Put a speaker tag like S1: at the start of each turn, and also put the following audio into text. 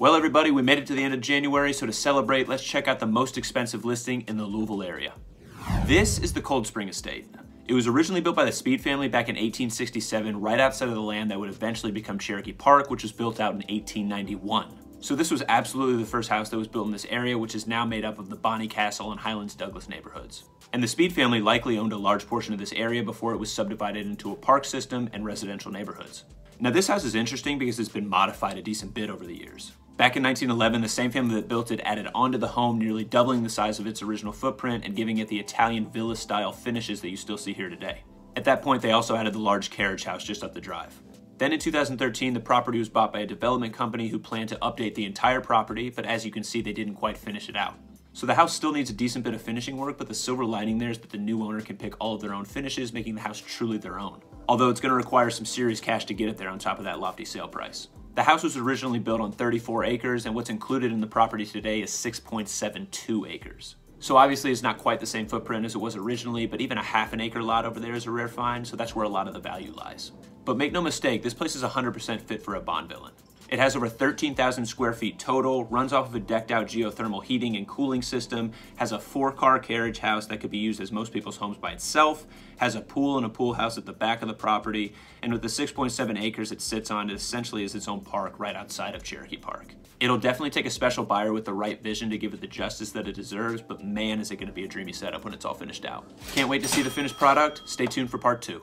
S1: Well, everybody, we made it to the end of January, so to celebrate, let's check out the most expensive listing in the Louisville area. This is the Cold Spring Estate. It was originally built by the Speed family back in 1867, right outside of the land that would eventually become Cherokee Park, which was built out in 1891. So this was absolutely the first house that was built in this area, which is now made up of the Bonnycastle and Highlands Douglass neighborhoods. And the Speed family likely owned a large portion of this area before it was subdivided into a park system and residential neighborhoods. Now this house is interesting because it's been modified a decent bit over the years. Back in 1911, the same family that built it added onto the home, nearly doubling the size of its original footprint and giving it the Italian villa style finishes that you still see here today. At that point, they also added the large carriage house just up the drive. Then in 2013, the property was bought by a development company who planned to update the entire property, but as you can see, they didn't quite finish it out. So the house still needs a decent bit of finishing work, but the silver lining there is that the new owner can pick all of their own finishes, making the house truly their own. Although it's going to require some serious cash to get it there on top of that lofty sale price. The house was originally built on 34 acres, and what's included in the property today is 6.72 acres. So obviously it's not quite the same footprint as it was originally, but even a half an acre lot over there is a rare find, so that's where a lot of the value lies. But make no mistake, this place is 100% fit for a Bond villain. It has over 13,000 square feet total, runs off of a decked out geothermal heating and cooling system, has a four car carriage house that could be used as most people's homes by itself, has a pool and a pool house at the back of the property, and with the 6.7 acres it sits on, it essentially is its own park right outside of Cherokee Park. It'll definitely take a special buyer with the right vision to give it the justice that it deserves, but man is it going to be a dreamy setup when it's all finished out. Can't wait to see the finished product. Stay tuned for part two.